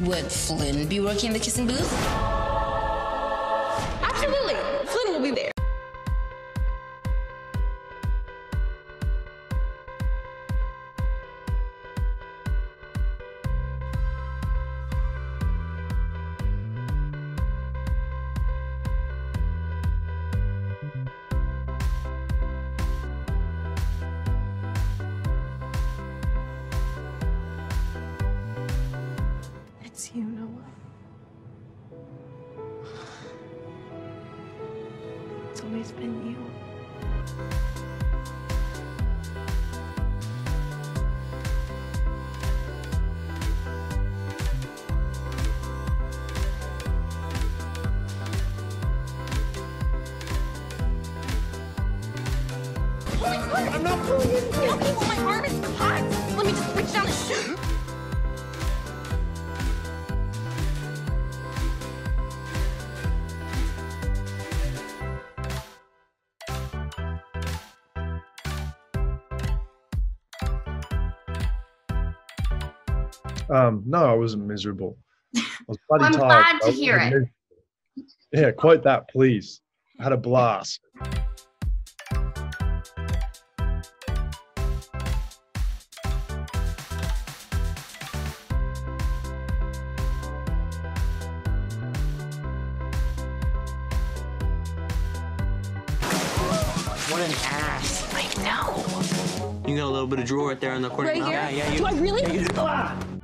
Would Flynn be working in the kissing booth? Absolutely. It's you, Noah. It's always been you. I'm not. Um, no, I wasn't miserable. I was bloody I'm tired. glad to I hear it. miserable. Yeah, quote that, please. I had a blast. What an ass. I know. You got a little bit of drool right there in the corner. Right here? Yeah, yeah. You, Do I really? Yeah, you,